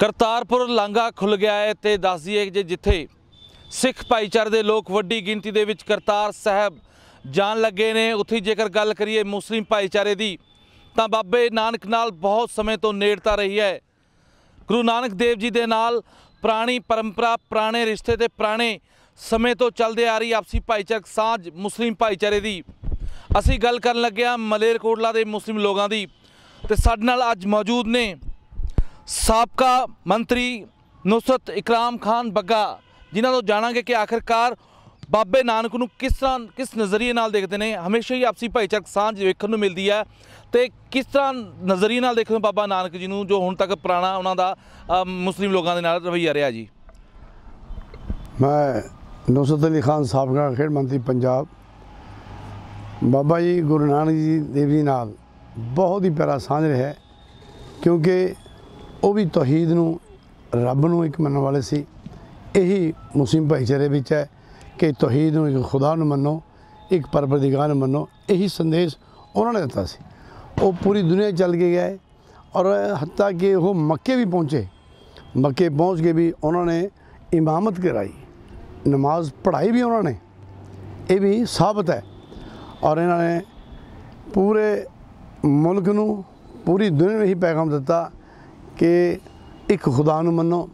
ਕਰਤਾਰਪੁਰ ਲਾਂਘਾ ਖੁੱਲ ਗਿਆ ਹੈ ਤੇ ਦੱਸ ਦਈਏ ਕਿ ਜਿੱਥੇ ਸਿੱਖ ਭਾਈਚਾਰੇ ਦੇ ਲੋਕ ਵੱਡੀ ਗਿਣਤੀ ਦੇ ਵਿੱਚ ਕਰਤਾਰ ਸਾਹਿਬ ਜਾਣ ਲੱਗੇ ਨੇ, ਉੱਥੇ ਜੇਕਰ ਗੱਲ ਕਰੀਏ ਮੁਸਲਿਮ ਭਾਈਚਾਰੇ ਦੀ, ਤਾਂ ਬਾਬੇ ਨਾਨਕ ਨਾਲ ਬਹੁਤ ਸਮੇਂ ਤੋਂ ਨੇੜਤਾ ਰਹੀ ਹੈ। ਗੁਰੂ ਨਾਨਕ ਦੇਵ ਜੀ ਦੇ ਨਾਲ ਪੁਰਾਣੀ ਪਰੰਪਰਾ, ਪੁਰਾਣੇ ਰਿਸ਼ਤੇ ਤੇ ਪੁਰਾਣੇ ਸਮੇਂ ਤੋਂ ਚੱਲਦੇ ਆ ਰਹੀ ਆਪਸੀ ਭਾਈਚਾਰਕ ਸਾਂਝ ਮੁਸਲਿਮ ਭਾਈਚਾਰੇ ਦੀ। ਅਸੀਂ ਗੱਲ ਕਰਨ ਲੱਗੇ ਮਲੇਰਕੋਟਲਾ ਦੇ ਮੁਸਲਿਮ ਲੋਕਾਂ ਦੀ, ਤੇ ਸਾਡੇ ਨਾਲ ਅੱਜ ਮੌਜੂਦ ਨੇ ਸਾਬਕਾ ਮੰਤਰੀ ਨੁਸਰਤ ਇਕਰਾਮ ਖਾਨ ਬੱਗਾ, ਜਿਨ੍ਹਾਂ ਤੋਂ ਜਾਣਾਂਗੇ ਕਿ ਆਖਿਰਕਾਰ ਬਾਬੇ ਨਾਨਕ ਨੂੰ ਕਿਸ ਤਰ੍ਹਾਂ, ਕਿਸ ਨਜ਼ਰੀਏ ਨਾਲ ਦੇਖਦੇ ਨੇ, ਹਮੇਸ਼ਾ ਹੀ ਆਪਸੀ ਭਾਈਚਾਰਕ ਸਾਂਝ ਵੇਖਣ ਨੂੰ ਮਿਲਦੀ ਹੈ ਤੇ ਕਿਸ ਤਰ੍ਹਾਂ ਨਜ਼ਰੀਏ ਨਾਲ ਦੇਖਦੇ ਹੋ ਬਾਬਾ ਨਾਨਕ ਜੀ ਨੂੰ, ਜੋ ਹੁਣ ਤੱਕ ਪੁਰਾਣਾ ਉਹਨਾਂ ਦਾ ਮੁਸਲਿਮ ਲੋਕਾਂ ਦੇ ਨਾਲ ਰਵੱਈਆ ਰਿਹਾ ਜੀ? ਮੈਂ ਨੁਸਰਤ ਅਲੀ ਖਾਨ, ਸਾਬਕਾ ਖੇਡ ਮੰਤਰੀ ਪੰਜਾਬ। ਬਾਬਾ ਜੀ, ਗੁਰੂ ਨਾਨਕ ਜੀ ਦੇਵ ਜੀ ਨਾਲ ਬਹੁਤ ਹੀ ਪਿਆਰਾ ਸਾਂਝ ਰਿਹਾ ਕਿਉਂਕਿ ਉਹ ਵੀ ਤੌਹੀਦ ਨੂੰ ਰੱਬ ਨੂੰ ਇੱਕ ਮੰਨਣ ਵਾਲੇ ਸੀ। ਇਹੀ ਮੁਸਲਿਮ ਭਾਈਚਾਰੇ ਵਿੱਚ ਹੈ ਕਿ ਤੌਹੀਦ ਨੂੰ ਇੱਕ ਖੁਦਾ ਨੂੰ ਮੰਨੋ, ਇੱਕ ਪਰਵਰਦੀਗਾਰ ਨੂੰ ਮੰਨੋ। ਇਹੀ ਸੰਦੇਸ਼ ਉਹਨਾਂ ਨੇ ਦਿੱਤਾ ਸੀ। ਉਹ ਪੂਰੀ ਦੁਨੀਆ ਚੱਲ ਕੇ ਗਏ ਔਰ ਹੱਤਾ ਕਿ ਉਹ ਮੱਕੇ ਵੀ ਪਹੁੰਚੇ। ਮੱਕੇ ਪਹੁੰਚ ਕੇ ਵੀ ਉਹਨਾਂ ਨੇ ਇਮਾਮਤ ਕਰਾਈ। ਨਮਾਜ਼ ਪੜ੍ਹਾਈ ਵੀ ਉਹਨਾਂ ਨੇ। ਇਹ ਵੀ ਸਾਬਤ ਹੈ। ਔਰ ਇਹਨਾਂ ਨੇ ਪੂਰੇ ਮੁਲਕ ਨੂੰ, ਪੂਰੀ ਦੁਨੀਆ ਨੂੰ ਹੀ ਪੈਗਾਮ ਦਿੱਤਾ ਕਿ ਇੱਕ ਖੁਦਾ ਨੂੰ ਮੰਨੋ,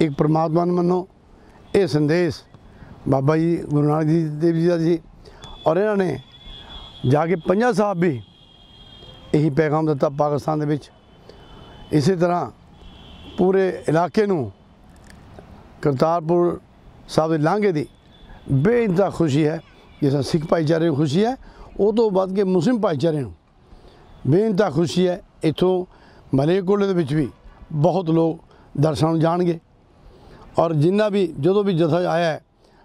ਇੱਕ ਪਰਮਾਤਮਾ ਨੂੰ ਮੰਨੋ। ਇਹ ਸੰਦੇਸ਼ ਬਾਬਾ ਜੀ, ਗੁਰੂ ਨਾਨਕ ਜੀ, ਦੇਵ ਜੀ ਦਾ ਸੀ। ਔਰ ਇਹਨਾਂ ਨੇ ਜਾ ਕੇ ਪੰਜਾ ਸਾਹਿਬ ਵੀ ਇਹੀ ਪੈਗਾਮ ਦਿੱਤਾ ਪਾਕਿਸਤਾਨ ਦੇ ਵਿੱਚ। ਇਸੇ ਤਰ੍ਹਾਂ ਪੂਰੇ ਇਲਾਕੇ ਨੂੰ ਕਰਤਾਰਪੁਰ ਸਾਹਿਬ ਦੇ ਲਾਂਘੇ ਦੀ ਬੇਇੰਤਹਾ ਖੁਸ਼ੀ ਹੈ ਜਿਸ ਤਰ੍ਹਾਂ ਸਿੱਖ ਭਾਈਚਾਰੇ ਨੂੰ ਖੁਸ਼ੀ ਹੈ। ਉਹ ਤੋਂ ਵੱਧ ਕੇ ਮੁਸਲਿਮ ਭਾਈਚਾਰੇ ਨੂੰ ਬੇਇੰਤਹਾ ਖੁਸ਼ੀ ਹੈ। ਇੱਥੋਂ ਮਲੇਕੋਲੇ ਦੇ ਵਿੱਚ ਵੀ ਬਹੁਤ ਲੋਕ ਦਰਸ਼ਨ ਜਾਣਗੇ। ਔਰ ਜਿੰਨਾ ਵੀ ਜਦੋਂ ਵੀ ਜਥਾ ਆਇਆ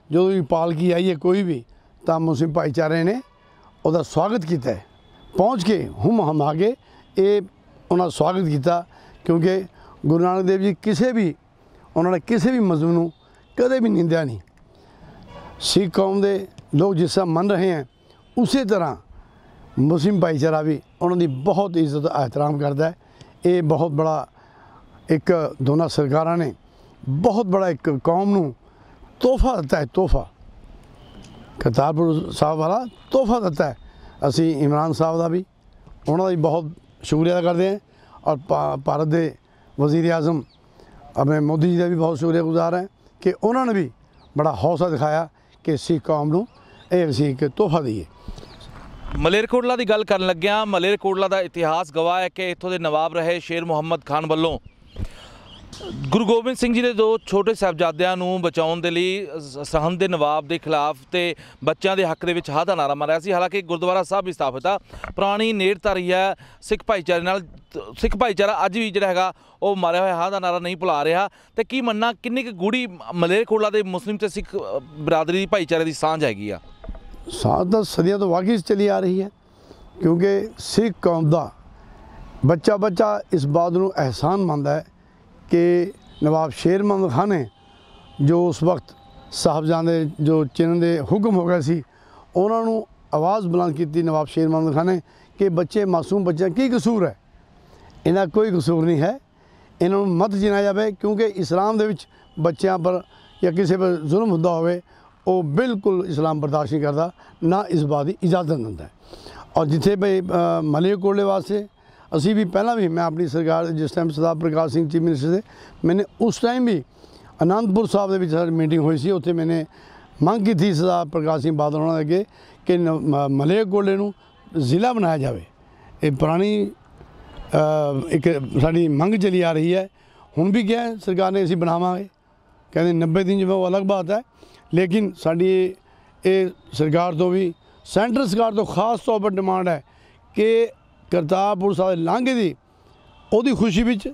ਜਦੋਂ ਵੀ ਪਾਲਕੀ ਆਈ ਹੈ ਕੋਈ ਵੀ, ਤਾਂ ਮੁਸਲਿਮ ਭਾਈਚਾਰੇ ਨੇ ਉਹਦਾ ਸਵਾਗਤ ਕੀਤਾ ਹੈ। ਪਹੁੰਚ ਕੇ ਹਮ ਹਮ ਆ ਕੇ ਇਹ ਉਹਨਾਂ ਦਾ ਸਵਾਗਤ ਕੀਤਾ, ਕਿਉਂਕਿ ਗੁਰੂ ਨਾਨਕ ਦੇਵ ਜੀ ਕਿਸੇ ਵੀ, ਉਹਨਾਂ ਨੇ ਕਿਸੇ ਵੀ ਮਜ਼ਹਬ ਨੂੰ ਕਦੇ ਵੀ ਨਿੰਦਿਆ ਨਹੀਂ। ਸਿੱਖ ਕੌਮ ਦੇ ਲੋਕ ਜਿਸ ਤਰ੍ਹਾਂ ਮੰਨ ਰਹੇ ਹਨ ਉਸੇ ਤਰ੍ਹਾਂ ਮੁਸਲਿਮ ਭਾਈਚਾਰਾ ਵੀ ਉਹਨਾਂ ਦੀ ਬਹੁਤ ਇੱਜ਼ਤ ਇਹਤਰਾਮ ਕਰਦਾ ਹੈ। ਇਹ ਬਹੁਤ ਬੜਾ ਇੱਕ ਦੋਨਾਂ ਸਰਕਾਰਾਂ ਨੇ ਬਹੁਤ ਬੜਾ ਇੱਕ ਕੌਮ ਨੂੰ ਤੋਹਫਾ ਦਿੱਤਾ ਹੈ, ਤੋਹਫਾ। ਕਰਤਾਰਪੁਰ ਸਾਹਿਬ ਵਾਲਾ ਤੋਹਫਾ ਦਿੱਤਾ ਹੈ। ਅਸੀਂ ਇਮਰਾਨ ਸਾਹਿਬ ਦਾ ਵੀ, ਉਹਨਾਂ ਦਾ ਵੀ ਬਹੁਤ ਸ਼ੁਕਰੀਆ ਕਰਦੇ ਹਾਂ ਔਰ ਭਾਰਤ ਦੇ ਵਜ਼ੀਰ ਆਜ਼ਮ ਆਪਣੇ ਮੋਦੀ ਜੀ ਦਾ ਵੀ ਬਹੁਤ ਸ਼ੁਕਰੀਆਗੁਜ਼ਾਰ ਹੈ ਕਿ ਉਹਨਾਂ ਨੇ ਵੀ ਬੜਾ ਹੌਸਲਾ ਦਿਖਾਇਆ ਕਿ ਸਿੱਖ ਕੌਮ ਨੂੰ ਇਹ ਅਸੀਂ ਇੱਕ ਤੋਹਫਾ ਦਈਏ। ਮਲੇਰਕੋਟਲਾ ਦੀ ਗੱਲ ਕਰਨ ਲੱਗਿਆ ਮਲੇਰਕੋਟਲਾ ਦਾ ਇਤਿਹਾਸ ਗਵਾਹ ਹੈ ਕਿ ਇੱਥੋਂ ਦੇ ਨਵਾਬ ਰਹੇ ਸ਼ੇਰ ਮੁਹੰਮਦ ਖਾਨ ਵੱਲੋਂ। ਗੁਰੂ ਗੋਬਿੰਦ ਸਿੰਘ ਜੀ ਦੇ ਦੋ ਛੋਟੇ ਸਾਹਿਬਜ਼ਾਦਿਆਂ ਨੂੰ ਬਚਾਉਣ ਦੇ ਲਈ ਸ- ਸਰਹੰਦ ਦੇ ਨਵਾਬ ਦੇ ਖਿਲਾਫ ਤੇ ਬੱਚਿਆਂ ਦੇ ਹੱਕ ਦੇ ਵਿੱਚ ਹਾ ਦਾ ਨਾਰਾ ਮਾਰਿਆ ਸੀ। ਹਾਲਾਂਕਿ ਗੁਰਦੁਆਰਾ ਸਾਹਿਬ ਵੀ ਸਥਾਪਿਤ ਆ। ਪੁਰਾਣੀ ਨੇੜਤਾ ਰਹੀ ਹੈ ਸਿੱਖ ਭਾਈਚਾਰੇ ਨਾਲ ਸਿੱਖ ਭਾਈਚਾਰਾ ਅੱਜ ਵੀ ਜਿਹੜਾ ਹੈਗਾ ਉਹ ਮਾਰਿਆ ਹੋਇਆ ਹਾ ਦਾ ਨਾਰਾ ਨਹੀਂ ਭੁਲਾ ਰਿਹਾ। ਤੇ ਕੀ ਮੰਨਣਾ ਕਿੰਨੀ ਕੁ ਗੂੜੀ ਮਲੇਰਕੋਟਲਾ ਦੇ ਮੁਸਲਿਮ ਤੇ ਸਿੱਖ ਬਰਾਦਰੀ ਭਾਈਚਾਰੇ ਦੀ ਸਾਂਝ ਹੈਗੀ ਆ? ਸਾਧ ਤਾਂ ਸਦੀਆਂ ਤੋਂ ਵਾਕਈ ਚਲੀ ਆ ਰਹੀ ਹੈ, ਕਿਉਂਕਿ ਸਿੱਖ ਕੌਮ ਦਾ ਬੱਚਾ ਬੱਚਾ ਇਸ ਬਾਤ ਨੂੰ ਅਹਿਸਾਨ ਮੰਨਦਾ ਹੈ ਕਿ ਨਵਾਬ ਸ਼ੇਰ ਮੁਹੰਮਦ ਖਾਨ ਨੇ ਜੋ ਉਸ ਵਕਤ ਸਾਹਿਬਜ਼ਾਦੇ ਜੋ ਚਿੰਨ ਦੇ ਹੁਕਮ ਹੋ ਗਏ ਸੀ, ਉਹਨਾਂ ਨੂੰ ਆਵਾਜ਼ ਬੁਲੰਦ ਕੀਤੀ ਨਵਾਬ ਸ਼ੇਰ ਮੁਹੰਮਦ ਖਾਨ ਨੇ ਕਿ ਬੱਚੇ, ਮਾਸੂਮ ਬੱਚਿਆਂ, ਕੀ ਕਸੂਰ ਹੈ? ਇਹਨਾਂ ਕੋਈ ਕਸੂਰ ਨਹੀਂ ਹੈ। ਇਹਨਾਂ ਨੂੰ ਮਤ ਜਿਨਾ ਜਾਵੇ, ਕਿਉਂਕਿ ਇਸਲਾਮ ਦੇ ਵਿੱਚ ਬੱਚਿਆਂ ਪਰ ਜਾਂ ਕਿਸੇ ਪਰ ਜ਼ੁਲਮ ਹੁੰਦਾ ਹੋਵੇ ਉਹ ਬਿਲਕੁਲ ਇਸਲਾਮ ਬਰਦਾਸ਼ਤ ਨਹੀਂ ਕਰਦਾ ਨਾ ਇਸ ਬਾਤ ਦੀ ਇਜਾਜ਼ਤ ਦਿੰਦਾ ਔਰ ਜਿੱਥੇ ਭਈ ਅ, ਕੋਲੇ ਵਾਸਤੇ ਅਸੀਂ ਵੀ ਪਹਿਲਾਂ ਵੀ ਮੈਂ ਆਪਣੀ ਸਰਕਾਰ ਜਿਸ time Sardar Prakash Singh chief minister ਦੇ ਮੈਨੇ ਉਸ ਟਾਈਮ ਵੀ ਅਨੰਦਪੁਰ ਸਾਹਿਬ ਦੇ ਵਿੱਚ ਸਾਡੀ ਮੀਟਿੰਗ ਹੋਈ ਸੀ ਉੱਥੇ ਮੈਨੇ ਮੰਗ ਕੀਤੀ ਸਰਦਾਰ ਪ੍ਰਕਾਸ਼ ਸਿੰਘ ਬਾਦਲ ਉਹਨਾਂ ਦੇ ਅੱਗੇ ਕਿ ਨ- ਮ- ਕੋਲੇ ਨੂੰ ਜ਼ਿਲ੍ਹਾ ਬਣਾਇਆ ਜਾਵੇ। ਇਹ ਪੁਰਾਣੀ ਇੱਕ ਸਾਡੀ ਮੰਗ ਚਲੀ ਆ ਰਹੀ ਹੈ। ਹੁਣ ਵੀ ਕਿਹਾ ਸਰਕਾਰ ਨੇ ਅਸੀਂ ਬਣਾਵਾਂਗੇ। ਕਹਿੰਦੇ 90 ਦਿਨ ਜਿਵੇਂ ਉਹ ਅਲੱਗ ਬਾਤ ਹੈ। ਲੇਕਿਨ ਸਾਡੀ ਇਹ- ਸਰਕਾਰ ਤੋਂ ਵੀ, ਸੈਂਟਰ ਸਰਕਾਰ ਤੋਂ ਖਾਸ ਤੌਰ ਪਰ ਡਿਮਾਂਡ ਹੈ ਕਿ ਕਰਤਾਰਪੁਰ ਸਾਹਿਬ ਲਾਂਘੇ ਦੀ ਉਹਦੀ ਖੁਸ਼ੀ ਵਿੱਚ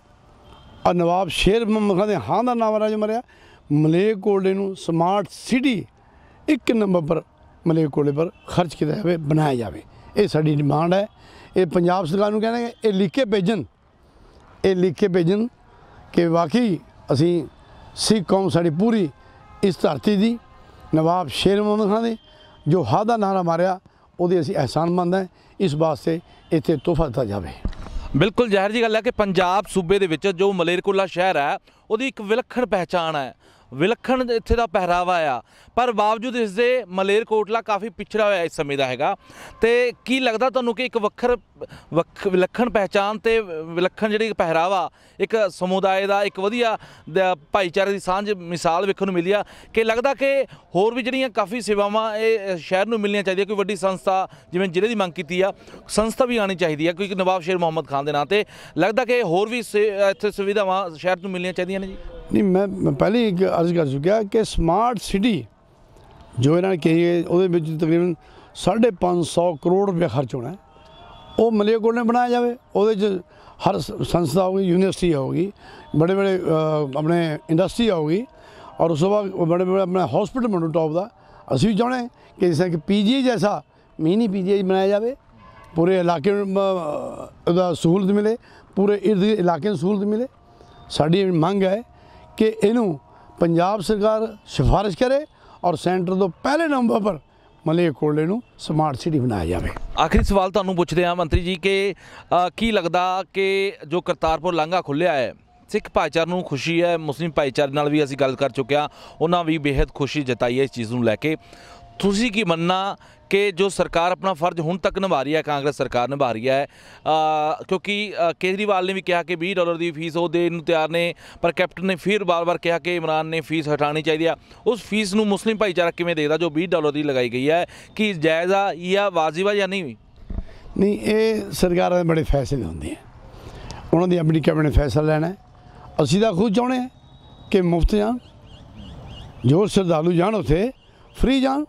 ਨਵਾਬ ਸ਼ੇਰ ਮੁਹੰਮਦ ਖਾਨ ਦੇ ਹਾਂ ਦਾ ਨਾਮ ਰਾਜ ਮਰਿਆ। ਮਲੇਕੋਟਲੇ ਨੂੰ ਸਮਾਰਟ ਸਿਟੀ ਇੱਕ ਨੰਬਰ ਪਰ ਮਲੇਕੋਟਲੇ ਪਰ ਖਰਚ ਕੀਤਾ ਜਾਵੇ, ਬਣਾਇਆ ਜਾਵੇ। ਇਹ ਸਾਡੀ ਡਿਮਾਂਡ ਹੈ। ਇਹ ਪੰਜਾਬ ਸਰਕਾਰ ਨੂੰ ਕਹਿੰਦੇ ਇਹ ਲਿਖ ਕੇ ਭੇਜਣ। ਇਹ ਲਿਖ ਕੇ ਭੇਜਣ ਕਿ ਵਾਕਈ ਅਸੀਂ ਸਿੱਖ ਕੌਮ ਸਾਡੀ ਪੂਰੀ ਇਸ ਧਰਤੀ ਦੀ ਨਵਾਬ ਸ਼ੇਰ ਮੁਹੰਮਦ ਖਾਨ ਦੇ ਜੋ ਹਾਂ ਦਾ ਨਾਰਾ ਮਾਰਿਆ, ਉਹਦੇ ਅਸੀਂ ਅਹਿਸਾਨ ਮੰਨਦੇ ਹਾਂ। ਇਸ ਵਾਸਤੇ ਇੱਥੇ ਤੋਹਫਾ ਦਿੱਤਾ ਜਾਵੇ। ਬਿਲਕੁਲ ਜ਼ਾਹਿਰ ਜੀ ਗੱਲ ਹੈ ਕਿ ਪੰਜਾਬ ਸੂਬੇ ਦੇ ਵਿੱਚ ਜੋ ਮਲੇਰਕੋਟਲਾ ਸ਼ਹਿਰ ਹੈ, ਉਹਦੀ ਇੱਕ ਵਿਲੱਖਣ ਪਹਿਚਾਣ ਹੈ। ਵਿਲੱਖਣ ਇੱਥੇ ਦਾ ਪਹਿਰਾਵਾ ਆ। ਪਰ ਬਾਵਜੂਦ ਇਸ ਦੇ ਮਲੇਰਕੋਟਲਾ ਕਾਫੀ ਪਿਛੜਾ ਹੋਇਆ ਇਸ ਸਮੇਂ ਦਾ ਹੈਗਾ। ਤੇ ਕੀ ਲੱਗਦਾ ਤੁਹਾਨੂੰ ਕਿ ਇੱਕ ਵੱਖਰ, ਵੱਖ, ਵਿਲੱਖਣ ਪਹਿਚਾਣ ਤੇ ਵਿਲੱਖਣ ਜਿਹੜੀ ਪਹਿਰਾਵਾ, ਇੱਕ ਸਮੁਦਾਇ ਦਾ, ਇੱਕ ਵਧੀਆ ਦ- ਭਾਈਚਾਰੇ ਦੀ ਸਾਂਝ ਮਿਸਾਲ ਵੇਖਣ ਨੂੰ ਮਿਲੀ ਆ? ਕਿ ਲੱਗਦਾ ਕਿ ਹੋਰ ਵੀ ਜਿਹੜੀਆਂ ਕਾਫੀ ਸੇਵਾਵਾਂ ਇਹ ਸ਼ਹਿਰ ਨੂੰ ਮਿਲਣੀਆਂ ਚਾਹੀਦੀਆਂ, ਕੋਈ ਵੱਡੀ ਸੰਸਥਾ ਜਿਵੇਂ ਜ਼ਿਲ੍ਹੇ ਦੀ ਮੰਗ ਕੀਤੀ ਆ, ਸੰਸਥਾ ਵੀ ਆਣੀ ਚਾਹੀਦੀ ਆ ਕਿਉਂਕਿ ਨਵਾਬ ਸ਼ੇਰ ਮੁਹੰਮਦ ਖਾਨ ਦੇ ਨਾਂ ਤੇ। ਲੱਗਦਾ ਕਿ ਹੋਰ ਵੀ ਸੇ- ਇੱਥੇ ਸੁਵਿਧਾਵਾਂ ਸ਼ਹਿਰ ਨੂੰ ਮਿਲਣੀਆਂ ਚਾਹੀਦੀਆਂ ਨੇ ਜੀ? ਨਹੀਂ ਮੈਂ ਮੈਂ ਪਹਿਲੇ ਹੀ ਅਰਜ਼ ਕਰ ਚੁੱਕਿਆ ਕਿ ਸਮਾਰਟ ਸਿਟੀ ਜੋ ਇਹਨਾਂ ਨੇ ਕਹੀ ਹੈ ਉਹਦੇ ਵਿੱਚ ਤਕਰੀਬਨ 550 ਕਰੋੜ ਰੁਪਏ ਖਰਚ ਹੋਣਾ ਉਹ ਮਲੇਰਕੋਟ ਨੇ ਬਣਾਇਆ ਜਾਵੇ? ਉਹਦੇ 'ਚ ਹਰ ਸ- ਸੰਸਥਾ ਹੋਗੀ ਯੂਨੀਵਰਸਿਟੀ ਹੋਗੀ ਬੜੇ ਬੜੇ ਆਪਣੇ ਇੰਡਸਟਰੀ ਹੋਗੀ ਔਰ ਉਸ ਤੋਂ ਬਾਅਦ ਬੜੇ ਬੜੇ ਆਪਣਾ ਹਸਪੀਟਲ ਬਣੂ ਟੌਪ ਦਾ। ਅਸੀਂ ਵੀ ਚਾਹੁੰਦੇ ਹਾਂ ਕਿ ਜਿਸ ਤਰ੍ਹਾਂ ਕਿ ਪੀਜੀਆਈ ਜੈਸਾ ਮਿਨੀ ਪੀਜੀਆਈ ਬਣਾਇਆ ਜਾਵੇ। ਪੂਰੇ ਇਲਾਕੇ ਨੂੰ ਅ, ਸਹੂਲਤ ਮਿਲੇ ਪੂਰੇ ਇਰਦ ਇਲਾਕੇ ਨੂੰ ਸਹੂਲਤ ਮਿਲੇ। ਸਾਡੀ ਮੰਗ ਹੈ ਕਿ ਇਹਨੂੰ ਪੰਜਾਬ ਸਰਕਾਰ ਸਿਫਾਰਿਸ਼ ਕਰੇ ਔਰ ਸੈਂਟਰ ਤੋਂ ਪਹਿਲੇ ਨੰਬਰ ਪਰ ਮਲੇਰਕੋਟਲੇ ਨੂੰ ਸਮਾਰਟ ਸਿਟੀ ਬਣਾਇਆ ਜਾਵੇ। ਆਖਰੀ ਸਵਾਲ ਤੁਹਾਨੂੰ ਪੁੱਛਦੇ ਹਾਂ ਮੰਤਰੀ ਜੀ ਕਿ ਕੀ ਲੱਗਦਾ ਕਿ ਜੋ ਕਰਤਾਰਪੁਰ ਲਾਂਘਾ ਖੁੱਲਿਆ ਹੈ, ਸਿੱਖ ਭਾਈਚਾਰੇ ਨੂੰ ਖੁਸ਼ੀ ਹੈ, ਮੁਸਲਿਮ ਭਾਈਚਾਰੇ ਨਾਲ ਵੀ ਅਸੀਂ ਗੱਲ ਕਰ ਚੁੱਕੇ ਹਾਂ, ਉਹਨਾਂ ਵੀ ਬੇहद ਖੁਸ਼ੀ ਜਤਾਈ ਹੈ ਇਸ ਚੀਜ਼ ਨੂੰ ਲੈ ਕੇ। ਤੁਸੀਂ ਕੀ ਮੰਨਣਾ ਕਿ ਜੋ ਸਰਕਾਰ ਆਪਣਾ ਫਰਜ਼ ਹੁਣ ਤੱਕ ਨਿਭਾ ਰਹੀ ਹੈ, ਕਾਂਗਰਸ ਸਰਕਾਰ ਨਿਭਾ ਰਹੀ ਹੈ ਕਿਉਂਕਿ ਕੇਜਰੀਵਾਲ ਨੇ ਵੀ ਕਿਹਾ ਕਿ 20 ਡਾਲਰ ਦੀ ਫੀਸ ਉਹ ਦੇਣ ਨੂੰ ਤਿਆਰ ਨੇ, ਪਰ ਕੈਪਟਨ ਨੇ ਫਿਰ ਬਾਰ-ਬਾਰ ਕਿਹਾ ਕਿ ਇਮਰਾਨ ਨੇ ਫੀਸ ਹਟਾਉਣੀ ਚਾਹੀਦੀ ਆ। ਉਸ ਫੀਸ ਨੂੰ ਮੁਸਲਿਮ ਭਾਈਚਾਰਾ ਕਿਵੇਂ ਦੇਖਦਾ, ਜੋ 20 ਡਾਲਰ ਦੀ ਲਗਾਈ ਗਈ ਹੈ? ਕਿ ਜਾਇਜ਼ ਆ ਜਾਂ ਵਾਜਿਬ ਆ ਜਾਂ ਨਹੀਂ ਨਹੀਂ, ਇਹ ਸਰਕਾਰਾਂ ਦੇ ਬੜੇ ਫੈਸਲੇ ਹੁੰਦੇ ਆ। ਉਹਨਾਂ ਦੀ ਆਪਣੀ ਕੈਬਨਿਟ ਫੈਸਲਾ ਲੈਣਾ ਅਸੀਂ ਤਾਂ ਖੁਦ ਚਾਹੁੰਦੇ ਹਾਂ ਕਿ ਮੁਫਤ ਜਾਣ, ਜੋ ਸ਼ਰਧਾਲੂ ਜਾਣ ਉੱਥੇ, ਫ੍ਰੀ ਜਾਣ।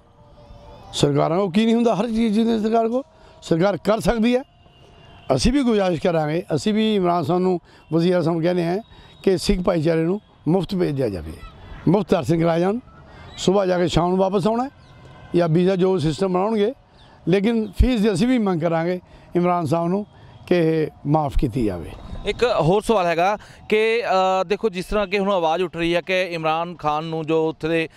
ਸਰਕਾਰਾਂ ਕੋ ਕੀ ਨਹੀਂ ਹੁੰਦਾ, ਹਰ ਚੀਜ਼ ਦੀ ਸਰਕਾਰ ਕੋ ਸਰਕਾਰ ਕਰ ਸਕਦੀ ਹੈ। ਅਸੀਂ ਵੀ ਗੁਜ਼ਾਰਿਸ਼ ਕਰਾਂਗੇ, ਅਸੀਂ ਵੀ ਇਮਰਾਨ ਖਾਨ ਨੂੰ ਵਜ਼ੀਰ ਆਜ਼ਮ ਕਹਿੰਦੇ ਹਾਂ ਕਿ ਸਿੱਖ ਭਾਈਚਾਰੇ ਨੂੰ ਮੁਫਤ ਭੇਜਿਆ ਜਾਵੇ। ਮੁਫਤ ਦਰਸ਼ਨ ਕਰਾਏ ਜਾਣ ਸਵੇਰ ਜਾ ਕੇ ਸ਼ਾਮ ਨੂੰ ਵਾਪਸ ਆਉਣਾ ਜਾਂ ਵੀਜ਼ਾ ਜੋ ਸਿਸਟਮ ਬਣਾਉਣਗੇ। ਲੇਕਿਨ ਫੀਸ ਦੀ ਅਸੀਂ ਵੀ ਮੰਗ ਕਰਾਂਗੇ ਇਮਰਾਨ ਸਾਹਿਬ ਨੂੰ ਕਿ ਇਹ ਮਾਫ ਕੀਤੀ ਜਾਵੇ। ਇੱਕ ਹੋਰ ਸਵਾਲ ਹੈਗਾ ਕਿ ਦੇਖੋ ਜਿਸ ਤਰ੍ਹਾਂ ਕਿ ਹੁਣ ਆਵਾਜ਼ ਉੱਠ ਰਹੀ ਹੈ ਕਿ ਇਮਰਾਨ ਖਾਨ ਨੂੰ ਜੋ ਉੱਥੇ ਦੇ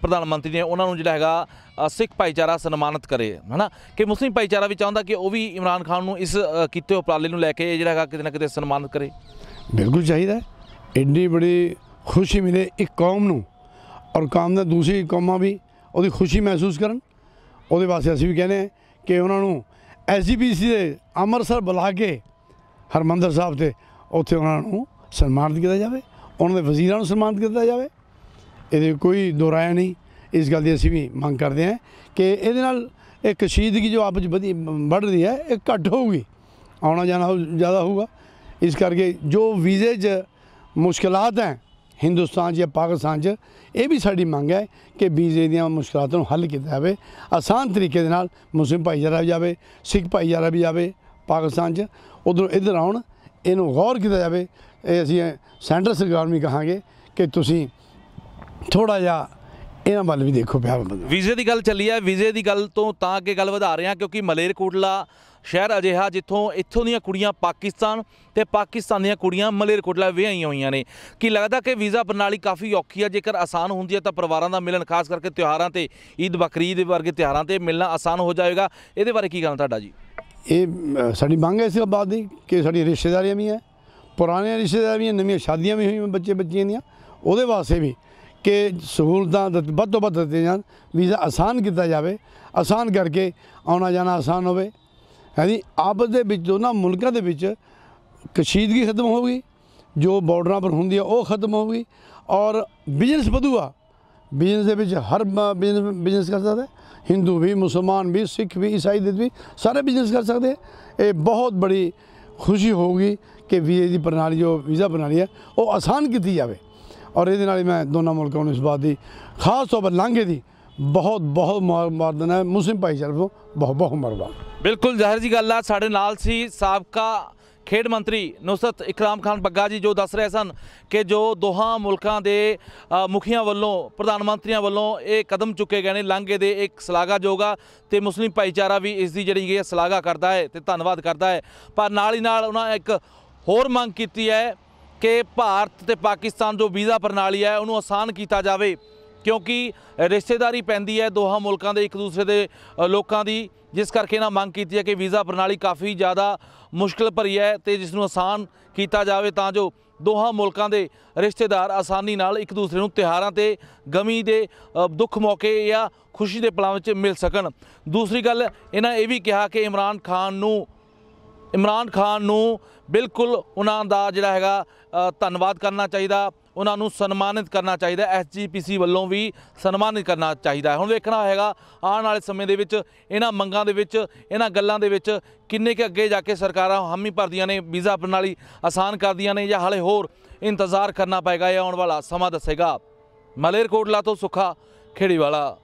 ਪ੍ਰਧਾਨ ਮੰਤਰੀ ਨੇ ਉਹਨਾਂ ਨੂੰ ਜਿਹੜਾ ਹੈਗਾ ਸਿੱਖ ਭਾਈਚਾਰਾ ਸਨਮਾਨਿਤ ਕਰੇ, ਹਨਾ? ਕਿ ਮੁਸਲਿਮ ਭਾਈਚਾਰਾ ਵੀ ਚਾਹੁੰਦਾ ਕਿ ਉਹ ਵੀ ਇਮਰਾਨ ਖਾਨ ਨੂੰ ਇਸ ਕੀਤੇ ਉਪਰਾਲੇ ਨੂੰ ਲੈ ਕੇ ਜਿਹੜਾ ਹੈਗਾ ਕਿਤੇ ਨਾ ਕਿਤੇ ਸਨਮਾਨਿਤ ਕਰੇ। ਬਿਲਕੁਲ ਚਾਹੀਦਾ ਹੈ। ਇੰਨੀ ਬੜੀ ਖੁਸ਼ੀ ਮਿਲੇ ਇੱਕ ਕੌਮ ਨੂੰ ਔਰ ਕੌਮ ਦੇ ਦੂਸਰੀ ਕੌਮਾਂ ਵੀ ਉਹਦੀ ਖੁਸ਼ੀ ਮਹਿਸੂਸ ਕਰਨ। ਉਹਦੇ ਵਾਸਤੇ ਅਸੀਂ ਵੀ ਕਹਿੰਦੇ ਹਾਂ ਕਿ ਉਹਨਾਂ ਨੂੰ ਐਸਜੀਪੀਸੀ ਦੇ ਅੰਮ੍ਰਿਤਸਰ ਬੁਲਾ ਕੇ ਹਰਮੰਦਰ ਸਾਹਿਬ ਤੇ ਉੱਥੇ ਉਹਨਾਂ ਨੂੰ ਸਨਮਾਨਿਤ ਕੀਤਾ ਜਾਵੇ, ਉਹਨਾਂ ਦੇ ਵਜ਼ੀਰਾਂ ਨੂੰ ਸਨਮਾਨਿਤ ਕੀਤਾ ਜਾਵੇ। ਇਹਦੇ ਕੋਈ ਦੋ ਨਹੀਂ। ਇਸ ਗੱਲ ਦੀ ਅਸੀਂ ਵੀ ਮੰਗ ਕਰਦੇ ਹਾਂ ਕਿ ਇਹਦੇ ਨਾਲ ਇਹ ਕਸ਼ੀਦਗੀ ਜੋ ਆਪ 'ਚ ਵਧੀ ਵੱਧ ਰਹੀ ਹੈ, ਇਹ ਘੱਟ ਹੋਊਗੀ। ਆਉਣਾ ਜਾਣਾ ਹੋ- ਜ਼ਿਆਦਾ ਹੋਊਗਾ। ਇਸ ਕਰਕੇ ਜੋ ਵੀਜ਼ੇ 'ਚ ਮੁਸ਼ਕਲਾਤ ਹੈ, ਹਿੰਦੁਸਤਾਨ 'ਚ ਜਾਂ ਪਾਕਿਸਤਾਨ 'ਚ, ਇਹ ਵੀ ਸਾਡੀ ਮੰਗ ਹੈ ਕਿ ਵੀਜ਼ੇ ਦੀਆਂ ਮੁਸ਼ਕਲਾਤਾਂ ਨੂੰ ਹੱਲ ਕੀਤਾ ਜਾਵੇ, ਆਸਾਨ ਤਰੀਕੇ ਦੇ ਨਾਲ ਮੁਸਲਿਮ ਭਾਈਚਾਰਾ ਵੀ ਜਾਵੇ, ਸਿੱਖ ਭਾਈਚਾਰਾ ਵੀ ਜਾਵੇ ਪਾਕਿਸਤਾਨ 'ਚ। ਉਧਰੋਂ ਇੱਧਰ ਆਉਣ, ਇਹਨੂੰ ਗੌਰ ਕੀਤਾ ਜਾਵੇ, ਇਹ ਅਸੀਂ ਸੈਂਟਰ ਸਰਕਾਰ ਨੂੰ ਵੀ ਕਹਾਂਗੇ ਕਿ ਤੁਸੀਂ ਥੋੜਾ ਜਿਹਾ ਇਹਨਾਂ ਵੱਲ ਵੀ ਦੇਖੋ ਪਿਆ ਵੀਜ਼ੇ ਦੀ ਗੱਲ ਚੱਲੀ ਹੈ ਵੀਜ਼ੇ ਦੀ ਗੱਲ ਤੋਂ ਤਾਂ ਅੱਗੇ ਗੱਲ ਵਧਾ ਰਹੇ ਹਾਂ ਕਿਉਂਕਿ ਮਲੇਰਕੋਟਲਾ ਸ਼ਹਿਰ ਅਜਿਹਾ ਜਿੱਥੋਂ ਇੱਥੋਂ ਦੀਆਂ ਕੁੜੀਆਂ ਪਾਕਿਸਤਾਨ ਤੇ ਪਾਕਿਸਤਾਨ ਦੀਆਂ ਕੁੜੀਆਂ ਮਲੇਰਕੋਟਲਾ ਵਿਆਹੀਆਂ ਹੋਈਆਂ ਨੇ। ਕੀ ਲੱਗਦਾ ਕਿ ਵੀਜ਼ਾ ਪ੍ਰਣਾਲੀ ਕਾਫੀ ਔਖੀ ਹੈ ਜੇਕਰ ਆਸਾਨ ਹੁੰਦੀ ਹੈ ਤਾਂ ਪਰਿਵਾਰਾਂ ਦਾ ਮਿਲਣ, ਖਾਸ ਕਰਕੇ ਤਿਉਹਾਰਾਂ ਤੇ, ਈਦ, ਬਕਰੀਦ ਵਰਗੇ ਤਿਉਹਾਰਾਂ ਤੇ ਮਿਲਣਾ ਆਸਾਨ ਹੋ ਜਾਏਗਾ ਇਹਦੇ ਬਾਰੇ ਕੀ ਕਹਿਣਾ ਤੁਹਾਡਾ ਜੀ? ਇਹ ਸਾਡੀ ਮੰਗ ਹੈ ਇਸ ਬਾਤ ਦੀ ਕਿ ਸਾਡੀ ਰਿਸ਼ਤੇਦਾਰੀਆਂ ਵੀ ਹੈ, ਪੁਰਾਣੀਆਂ ਰਿਸ਼ਤੇਦਾਰੀਆਂ ਵੀ ਨਵੀਆਂ ਸ਼ਾਦੀਆਂ ਵੀ ਹੋਈਆਂ ਬੱਚੇ ਬੱਚੀਆਂ ਦੀਆਂ, ਉਹਦੇ ਵਾਸਤੇ ਵੀ ਕਿ ਸਹੂਲਤਾਂ ਦਿੱਤ- ਵੱਧ ਤੋਂ ਵੱਧ ਦਿੱਤੀਆਂ ਜਾਣ ਵੀਜ਼ਾ ਆਸਾਨ ਕੀਤਾ ਜਾਵੇ, ਆਸਾਨ ਕਰਕੇ ਆਉਣਾ ਜਾਣਾ ਆਸਾਨ ਹੋਵੇ। ਹਾਂਜੀ ਆਪਸ ਦੇ ਵਿੱਚ, ਦੋਨਾਂ ਮੁਲਕਾਂ ਦੇ ਵਿੱਚ ਕਸ਼ੀਦਗੀ ਖਤਮ ਹੋਊਗੀ, ਜੋ ਬਾਰਡਰਾਂ ਪਰ ਹੁੰਦੀ ਹੈ ਉਹ ਖਤਮ ਹੋਊਗੀ ਔਰ ਬਿਜ਼ਨਸ ਵਧੂਗਾ। ਬਿਜ਼ਨਸ ਦੇ ਵਿੱਚ ਹਰ ਬਿਜ਼ਨਸ ਬਿਜ਼ਨਸ ਕਰ ਸਕਦਾ ਹਿੰਦੂ ਵੀ ਮੁਸਲਮਾਨ ਵੀ ਸਿੱਖ ਵੀ ਈਸਾਈ ਦੇ ਵੀ ਸਾਰੇ ਬਿਜ਼ਨਸ ਕਰ ਸਕਦੇ ਇਹ ਬਹੁਤ ਬੜੀ ਖੁਸ਼ੀ ਹੋਊਗੀ ਕਿ ਵੀਜ਼ੇ ਦੀ ਪ੍ਰਣਾਲੀ ਜੋ ਵੀਜ਼ਾ ਪ੍ਰਣਾਲੀ ਹੈ ਉਹ ਆਸਾਨ ਕੀਤੀ ਜਾਵੇ ਔਰ ਇਹਦੇ ਨਾਲ ਹੀ ਮੈਂ ਦੋਨਾਂ ਮੁਲਕਾਂ ਨੂੰ ਇਸ ਬਾਤ ਦੀ ਖਾਸ ਤੌਰ ਪਰ ਲਾਂਘੇ ਦੀ ਬਹੁਤ ਬਹੁਤ ਮੁਬਾਰਕ ਹੈ ਮੁਸਲਿਮ ਭਾਈਚਾਰੇ ਨੂੰ ਬਹੁਤ ਬਹੁਤ ਮੁਬਾਰਕ ਬਿਲਕੁਲ ਜ਼ਾਹਿਰ ਜੀ ਗੱਲ ਆ ਸਾਡੇ ਨਾਲ ਸੀ ਸਾਬਕਾ ਖੇਡ ਮੰਤਰੀ ਨੁਸਰਤ ਇਕਰਾਮ ਖਾਨ ਬੱਗਾ ਜੀ ਜੋ ਦੱਸ ਰਹੇ ਸਨ ਕਿ ਜੋ ਦੋਹਾਂ ਮੁਲਕਾਂ ਦੇ ਮੁਖੀਆਂ ਵੱਲੋਂ, ਪ੍ਰਧਾਨ ਮੰਤਰੀਆਂ ਵੱਲੋਂ ਇਹ ਕਦਮ ਚੁੱਕੇ ਗਏ ਨੇ, ਲਾਂਘੇ ਦੇ ਇੱਕ ਸ਼ਲਾਘਾਯੋਗ ਆ ਤੇ ਮੁਸਲਿਮ ਭਾਈਚਾਰਾ ਵੀ ਇਸ ਦੀ ਜਿਹੜੀ ਹੈ ਸ਼ਲਾਘਾ ਕਰਦਾ ਹੈ ਤੇ ਧੰਨਵਾਦ ਕਰਦਾ ਹੈ। ਪਰ ਨਾਲ ਹੀ ਨਾਲ ਉਹਨਾਂ ਇੱਕ ਹੋਰ ਮੰਗ ਕੀਤੀ ਹੈ ਕਿ ਭਾਰਤ ਤੇ ਪਾਕਿਸਤਾਨ ਜੋ ਵੀਜ਼ਾ ਪ੍ਰਣਾਲੀ ਹੈ ਉਹਨੂੰ ਆਸਾਨ ਕੀਤਾ ਜਾਵੇ ਕਿਉਂਕਿ ਰਿਸ਼ਤੇਦਾਰੀ ਪੈਂਦੀ ਹੈ ਦੋਹਾਂ ਮੁਲਕਾਂ ਦੇ ਇੱਕ ਦੂਸਰੇ ਦੇ ਲੋਕਾਂ ਦੀ। ਜਿਸ ਕਰਕੇ ਇਹਨਾਂ ਮੰਗ ਕੀਤੀ ਹੈ ਕਿ ਵੀਜ਼ਾ ਪ੍ਰਣਾਲੀ ਕਾਫੀ ਜ਼ਿਆਦਾ ਮੁਸ਼ਕਲ ਭਰੀ ਹੈ ਤੇ ਜਿਸ ਨੂੰ ਆਸਾਨ ਕੀਤਾ ਜਾਵੇ ਤਾਂ ਜੋ ਦੋਹਾਂ ਮੁਲਕਾਂ ਦੇ ਰਿਸ਼ਤੇਦਾਰ ਆਸਾਨੀ ਨਾਲ ਇੱਕ ਦੂਸਰੇ ਨੂੰ ਤਿਉਹਾਰਾਂ ਤੇ ਗਮੀ ਦੇ ਦੁੱਖ ਮੌਕੇ ਜਾਂ ਖੁਸ਼ੀ ਦੇ ਪਲਾਂ ਵਿੱਚ ਮਿਲ ਸਕਣ। ਦੂਸਰੀ ਗੱਲ, ਇਹਨਾਂ ਇਹ ਵੀ ਕਿਹਾ ਕਿ ਇਮਰਾਨ ਖਾਨ ਨੂੰ, ਇਮਰਾਨ ਖਾਨ ਨੂੰ ਬਿਲਕੁਲ ਉਹਨਾਂ ਦਾ ਜਿਹੜਾ ਹੈਗਾ ਧੰਨਵਾਦ ਕਰਨਾ ਚਾਹੀਦਾ। ਉਹਨਾਂ ਨੂੰ ਸਨਮਾਨਿਤ ਕਰਨਾ ਚਾਹੀਦਾ ਐਸਜੀਪੀਸੀ ਵੱਲੋਂ ਵੀ ਸਨਮਾਨਿਤ ਕਰਨਾ ਚਾਹੀਦਾ ਹੁਣ ਵੇਖਣਾ ਹੈਗਾ, ਆਉਣ ਵਾਲੇ ਸਮੇਂ ਦੇ ਵਿੱਚ ਇਹਨਾਂ ਮੰਗਾਂ ਦੇ ਵਿੱਚ, ਇਹਨਾਂ ਗੱਲਾਂ ਦੇ ਵਿੱਚ ਕਿੰਨੇ ਕੁ ਅੱਗੇ ਜਾ ਕੇ ਸਰਕਾਰਾਂ ਹਾਮੀ ਭਰਦੀਆਂ ਨੇ, ਵੀਜ਼ਾ ਪ੍ਰਣਾਲੀ ਆਸਾਨ ਕਰਦੀਆਂ ਨੇ ਜਾਂ ਹਾਲੇ ਹੋਰ ਇੰਤਜ਼ਾਰ ਕਰਨਾ ਪਏਗਾ ਇਹ ਆਉਣ ਵਾਲਾ ਸਮਾਂ ਦੱਸੇਗਾ। ਮਲੇਰਕੋਟਲਾ ਤੋਂ ਸੁੱਖਾ ਖੇੜੀਵਾਲਾ।